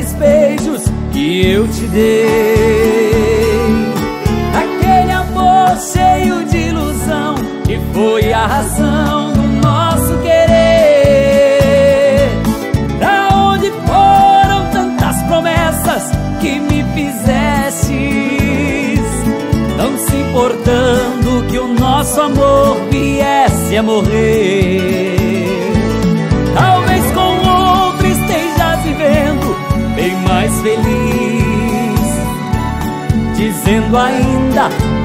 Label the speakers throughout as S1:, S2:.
S1: feito daqueles beijos que eu te dei. Aquele amor cheio de ilusão que foi a razão do nosso querer. Pra onde foram tantas promessas que me fizestes? Não se importando que o nosso amor viesse a morrer.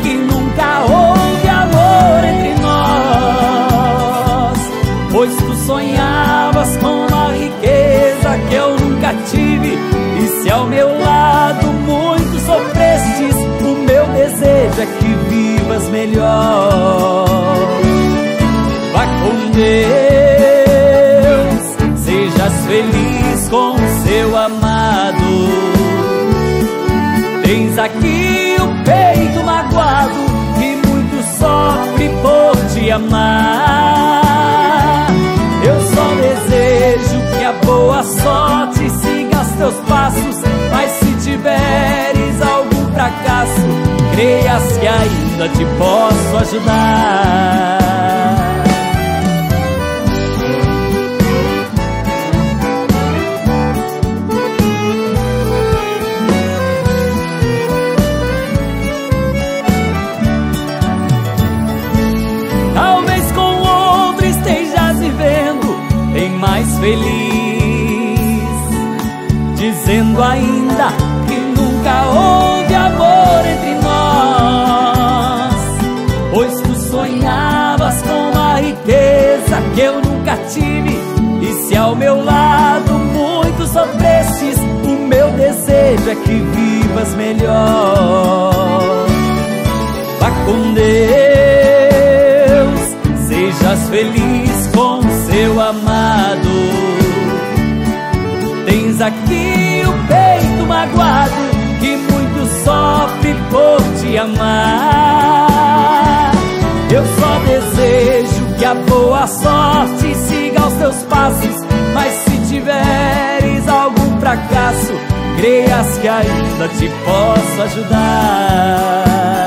S1: Que nunca houve amor entre nós, pois tu sonhavas com uma riqueza que eu nunca tive, e se ao meu lado muito sofrestes, o meu desejo é que vivas melhor. Vá com Deus, sejas feliz com seu amado. Tens aqui o peito magoado e muito sofre por te amar. Eu só desejo que a boa sorte siga os teus passos, mas se tiveres algum fracasso, creias que ainda te posso ajudar. Feliz, dizendo ainda que nunca houve amor entre nós, pois tu sonhavas com uma riqueza que eu nunca tive, e se ao meu lado muito sofrestes, o meu desejo é que vivas melhor. Vá com Deus, sejas feliz Tens aqui o peito magoado que muito sofre por te amar. Eu só desejo que a boa sorte siga os teus passos, mas se tiveres algum fracasso, creias que ainda te posso ajudar.